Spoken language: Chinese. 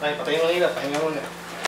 来把灯关了把灯了